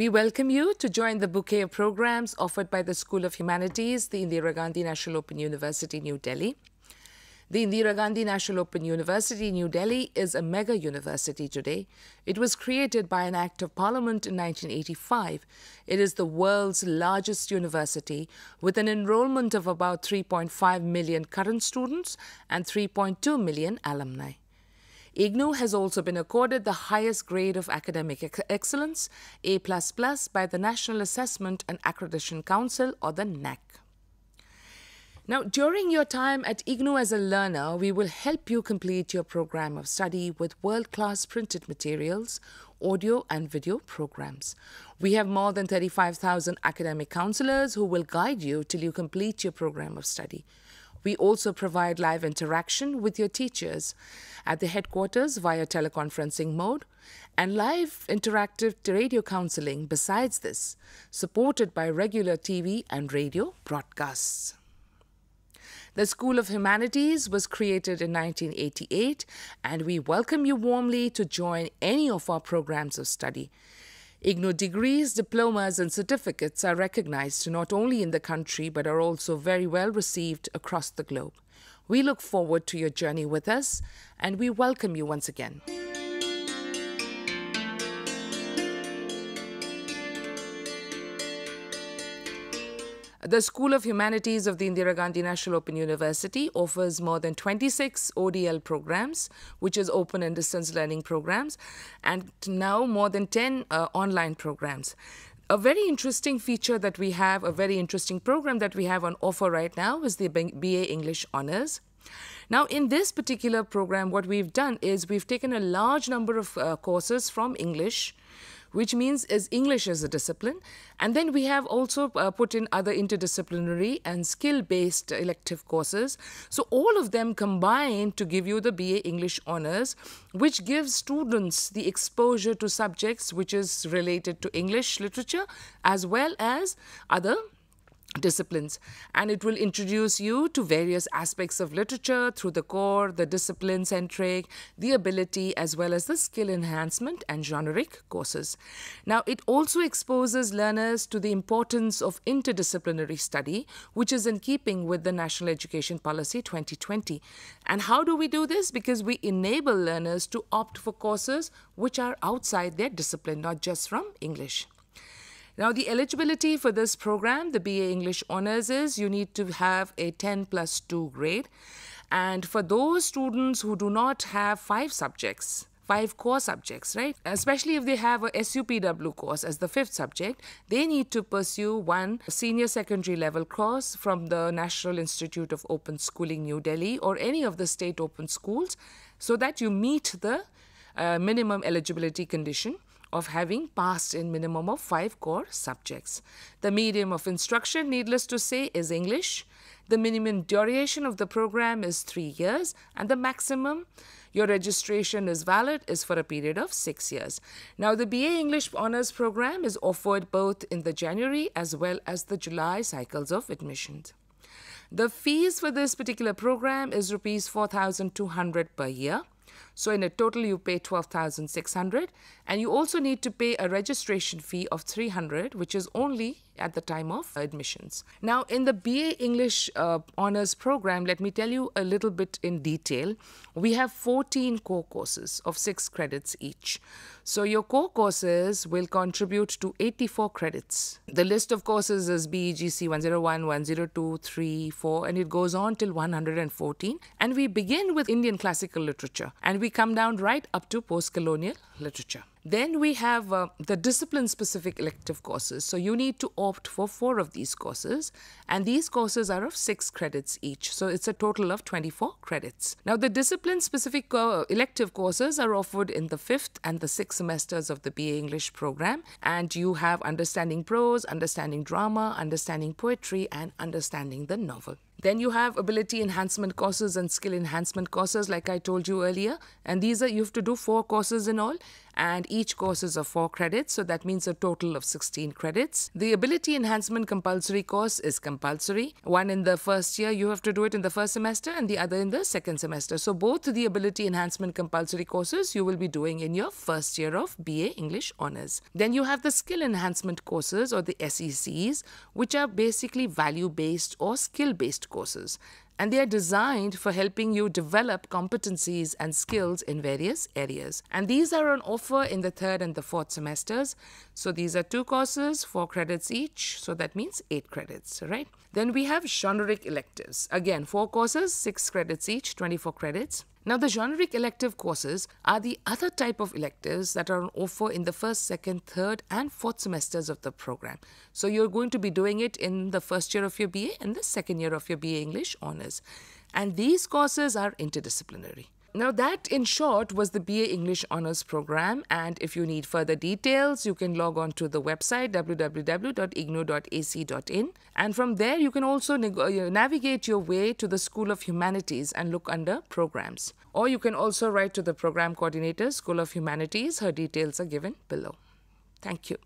We welcome you to join the bouquet of programs offered by the School of Humanities, the Indira Gandhi National Open University, New Delhi. The Indira Gandhi National Open University, New Delhi, is a mega university today. It was created by an Act of Parliament in 1985. It is the world's largest university with an enrollment of about 3.5 million current students and 3.2 million alumni. IGNOU has also been accorded the highest grade of academic ex excellence, A++, by the National Assessment and Accreditation Council or the NAAC. Now, during your time at IGNOU as a learner, we will help you complete your program of study with world-class printed materials, audio and video programs. We have more than 35,000 academic counselors who will guide you till you complete your program of study. We also provide live interaction with your teachers at the headquarters via teleconferencing mode and live interactive radio counseling besides this, supported by regular TV and radio broadcasts. The School of Humanities was created in 1988, and we welcome you warmly to join any of our programs of study. IGNOU degrees, diplomas, and certificates are recognized not only in the country but are also very well received across the globe. We look forward to your journey with us, and we welcome you once again. The School of Humanities of the Indira Gandhi National Open University offers more than 26 ODL programs, which is open and distance learning programs, and now more than 10 uh, online programs. A very interesting feature that we have, a very interesting program that we have on offer right now is the BA English Honours. Now, in this particular program, what we've done is we've taken a large number of uh, courses from English which means is English as a discipline. And then we have also uh, put in other interdisciplinary and skill-based elective courses. So all of them combine to give you the BA English Honours, which gives students the exposure to subjects which is related to English literature as well as other disciplines and it will introduce you to various aspects of literature through the core, the discipline centric, the ability as well as the skill enhancement and generic courses. Now it also exposes learners to the importance of interdisciplinary study which is in keeping with the National Education Policy 2020. And how do we do this? Because we enable learners to opt for courses which are outside their discipline, not just from English. Now, the eligibility for this program, the BA English Honours, is you need to have a 10 plus 2 grade. And for those students who do not have five subjects, five core subjects, right? Especially if they have a SUPW course as the fifth subject, they need to pursue one senior secondary level course from the National Institute of Open Schooling, New Delhi, or any of the state open schools so that you meet the uh, minimum eligibility condition of having passed in minimum of five core subjects. The medium of instruction, needless to say, is English. The minimum duration of the program is three years and the maximum your registration is valid is for a period of six years. Now, the BA English Honours program is offered both in the January as well as the July cycles of admissions. The fees for this particular program is rupees 4200 per year. So in a total, you pay 12,600 and you also need to pay a registration fee of 300, which is only at the time of admissions. Now, in the BA English uh, Honours program, let me tell you a little bit in detail. We have 14 core courses of 6 credits each. So, your core courses will contribute to 84 credits. The list of courses is BEGC 101, 102, 3, 4, and it goes on till 114. And we begin with Indian classical literature and we come down right up to post colonial literature. Then we have uh, the discipline specific elective courses. So you need to opt for four of these courses, and these courses are of six credits each. So it's a total of 24 credits. Now, the discipline specific uh, elective courses are offered in the fifth and the sixth semesters of the BA English program, and you have understanding prose, understanding drama, understanding poetry, and understanding the novel. Then you have ability enhancement courses and skill enhancement courses, like I told you earlier. And these are, you have to do four courses in all, and each course is of four credits, so that means a total of 16 credits. The ability enhancement compulsory course is compulsory. One in the first year, you have to do it in the first semester, and the other in the second semester. So, both the ability enhancement compulsory courses you will be doing in your first year of BA English Honours. Then you have the skill enhancement courses or the SECs, which are basically value based or skill based courses and they are designed for helping you develop competencies and skills in various areas. And these are on offer in the third and the fourth semesters. So these are two courses, four credits each, so that means eight credits, right? Then we have generic electives. Again, four courses, six credits each, 24 credits. Now, the generic elective courses are the other type of electives that are on offer in the first, second, third, and fourth semesters of the program. So, you're going to be doing it in the first year of your BA and the second year of your BA English And these courses are interdisciplinary. Now, that in short was the BA English Honours program. And if you need further details, you can log on to the website www.ignou.ac.in. And from there, you can also uh, navigate your way to the School of Humanities and look under programs. Or you can also write to the program coordinator, School of Humanities. Her details are given below. Thank you.